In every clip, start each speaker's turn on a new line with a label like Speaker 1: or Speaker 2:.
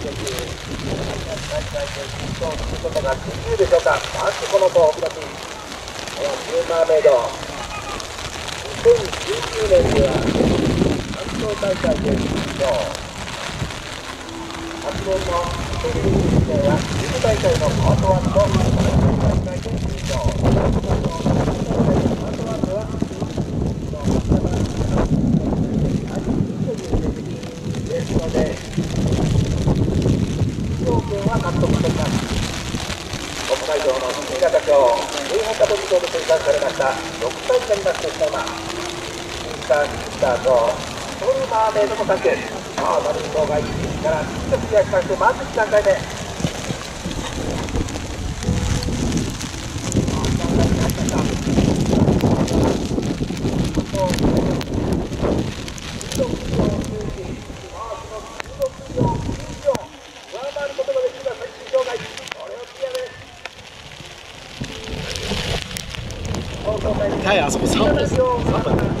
Speaker 1: ことができるでしょうかまずこの子奥田君このヒュマーメイド2019年は関東大会で優勝昨年の2021は大会のパート1と関東大会で優勝会場の新潟町新潟牧場で生産されました6歳になりますです馬インスターシスターとソウルマーメイドのタッグさあダブル障害から1クリアしましてまず3回目
Speaker 2: はいあそこ3分です3分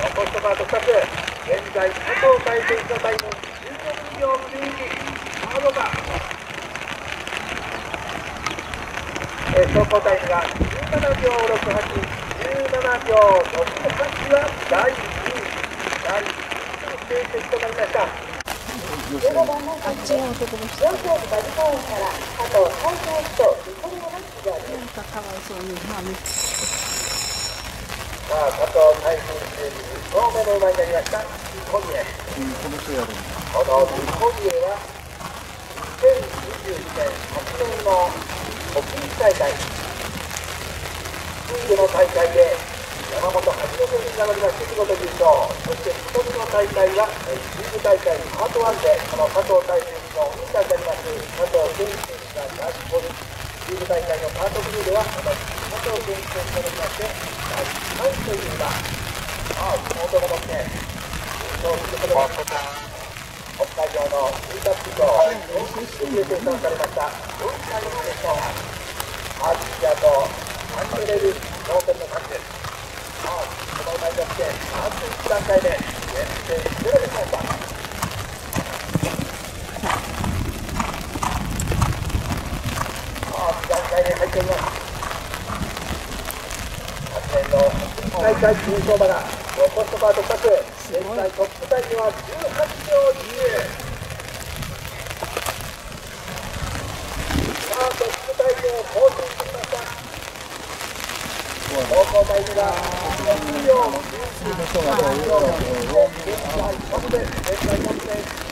Speaker 1: 残すところあと2つ。現在、佐藤大選手のタイム、16秒91。さあ、どうか。え、走行タイムが17秒68、17秒68は第2位、第1位の成績となりました。
Speaker 3: 15番の男の人4競技バズ公園から加藤大選手とニコルマが出場です
Speaker 2: なんかかわいそうにまあ
Speaker 1: さあ、加藤大選手、2投目の馬になりました、ニコニエ。
Speaker 2: この人やるんだ
Speaker 1: このニコニエは、2022年8年の北京大会、福井での大会で、山本初めてに名乗りまして見事優勝、そして1つの大会は、えーチーム大会パート1で、この加藤大選手のお兄さんであります、加藤健選手が出し込み、チーム大会のパート2では、私、加藤健一選手となりまして、第3位という馬、さあ、妹が乗って、優勝することができました。北海道のウィータップと4種で生産されました4歳のセットアーティシアとアンドレル同点の勝ちですさあこの馬にとってまず1段階目限定ゼロでしょうかあ2段階で入っています昨年の大会金賞馬が残すところあと2つ現在トップタイムは18秒10さあトップタイムを更新してきました走行タイムが6秒9秒現在トップで現在トップです